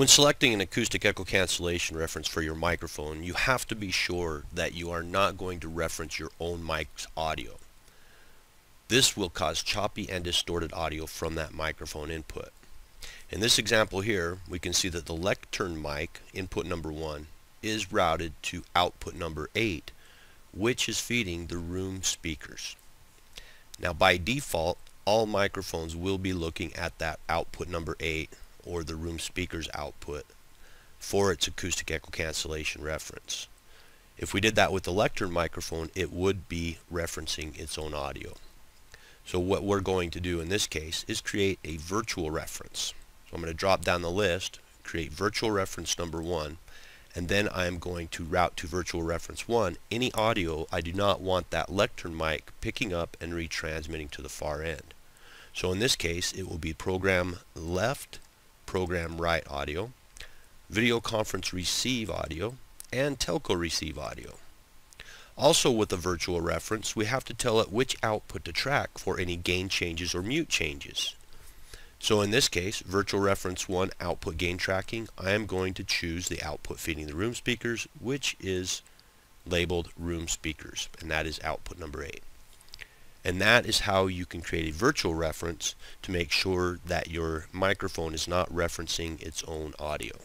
When selecting an acoustic echo cancellation reference for your microphone, you have to be sure that you are not going to reference your own mic's audio. This will cause choppy and distorted audio from that microphone input. In this example here, we can see that the lectern mic, input number 1, is routed to output number 8, which is feeding the room speakers. Now by default, all microphones will be looking at that output number 8 or the room speaker's output for its acoustic echo cancellation reference. If we did that with the lectern microphone, it would be referencing its own audio. So what we're going to do in this case is create a virtual reference. So I'm going to drop down the list, create virtual reference number one, and then I'm going to route to virtual reference 1 any audio I do not want that lectern mic picking up and retransmitting to the far end. So in this case it will be program left program right audio, video conference receive audio, and telco receive audio. Also with the virtual reference, we have to tell it which output to track for any gain changes or mute changes. So in this case, virtual reference 1 output gain tracking, I am going to choose the output feeding the room speakers, which is labeled room speakers, and that is output number 8. And that is how you can create a virtual reference to make sure that your microphone is not referencing its own audio.